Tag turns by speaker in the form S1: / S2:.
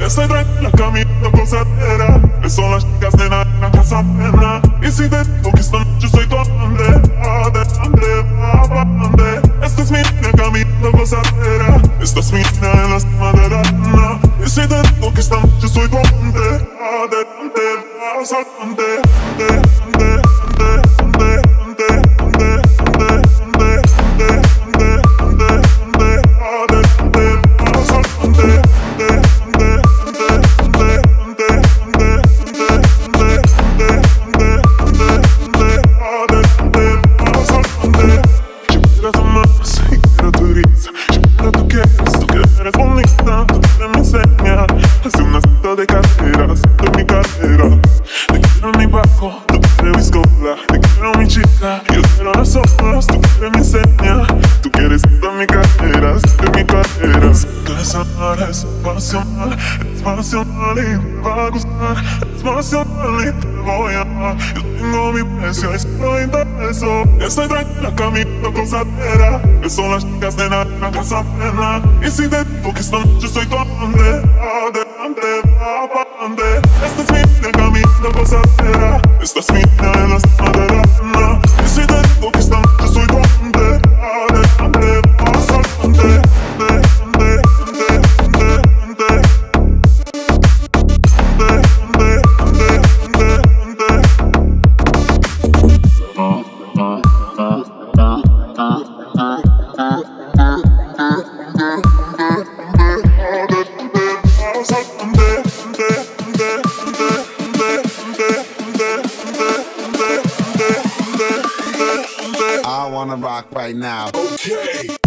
S1: Estoy tranquila caminando con Que son las chicas de la, casa pena Y si te digo que esta noche soy tu amante Adelante, adelante Esta es mi niña caminando con satera Esta es mi niña en la cima de la luna Y si te digo que esta noche soy tu amante Adelante, adelante, adelante quiero las otras Tú quieres mi seña, tú quieres toda mi cartera Siento mi cartera Esto es pasional Es pasional y me va a gustar. Es pasional y te voy a amar. Yo tengo mi precio y solo eso Estoy tranquila caminando con satera Que son las chicas de la casa plena Y si te digo que esta noche soy tu amante Adelante esta es mi vida caminando con satera Esta es mi
S2: Wanna rock right now. Okay.